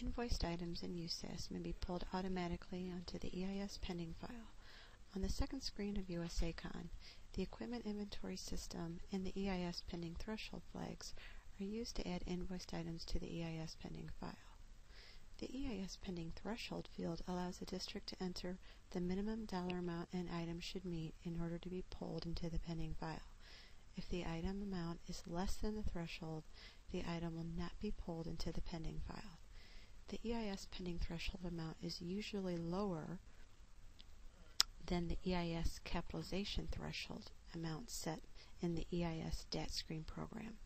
Invoiced items in USAS may be pulled automatically onto the EIS pending file. On the second screen of USACON, the equipment inventory system and the EIS pending threshold flags are used to add invoiced items to the EIS pending file. The EIS pending threshold field allows the district to enter the minimum dollar amount an item should meet in order to be pulled into the pending file. If the item amount is less than the threshold, the item will not be pulled into the pending file. The EIS pending threshold amount is usually lower than the EIS capitalization threshold amount set in the EIS debt screen program.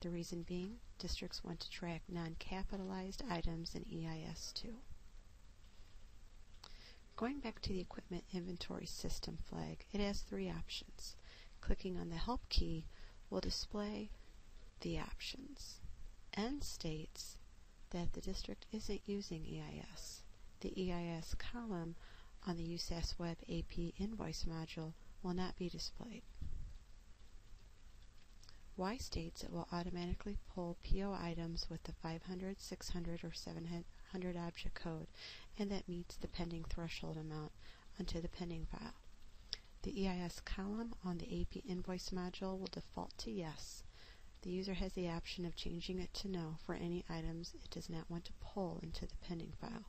The reason being, districts want to track non-capitalized items in EIS 2. Going back to the Equipment Inventory System flag, it has three options. Clicking on the Help key will display the options. N states that the district isn't using EIS. The EIS column on the USAS Web AP Invoice module will not be displayed. Y states it will automatically pull PO items with the 500, 600, or 700 object code and that meets the pending threshold amount onto the pending file. The EIS column on the AP Invoice module will default to yes. The user has the option of changing it to no for any items it does not want to pull into the pending file.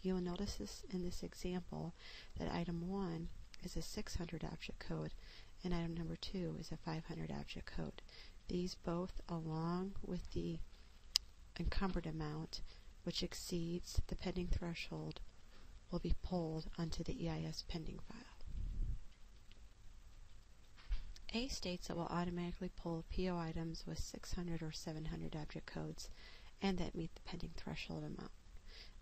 You will notice this in this example that item 1 is a 600 object code and item number 2 is a 500 object code. These both, along with the encumbered amount, which exceeds the pending threshold, will be pulled onto the EIS pending file. A states it will automatically pull PO items with 600 or 700 object codes and that meet the pending threshold amount.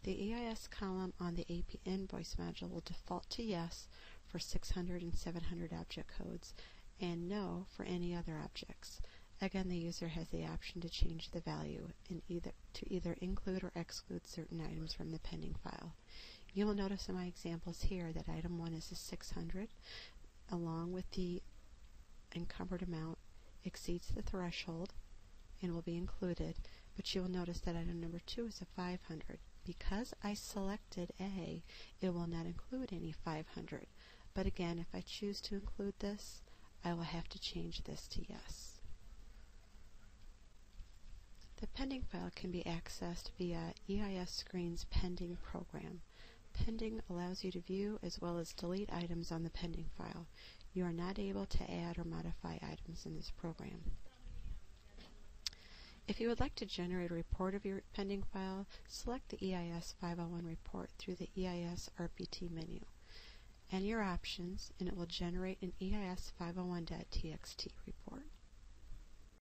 The EIS column on the AP invoice module will default to yes for 600 and 700 object codes and no for any other objects. Again, the user has the option to change the value in either to either include or exclude certain items from the pending file. You will notice in my examples here that item 1 is a 600 along with the encumbered amount exceeds the threshold and will be included, but you will notice that item number 2 is a 500. Because I selected A, it will not include any 500. But again, if I choose to include this, I will have to change this to yes. The pending file can be accessed via EIS Screen's Pending program. Pending allows you to view as well as delete items on the pending file. You are not able to add or modify items in this program. If you would like to generate a report of your pending file, select the EIS 501 report through the EIS RPT menu. Enter your options and it will generate an EIS 501.txt report.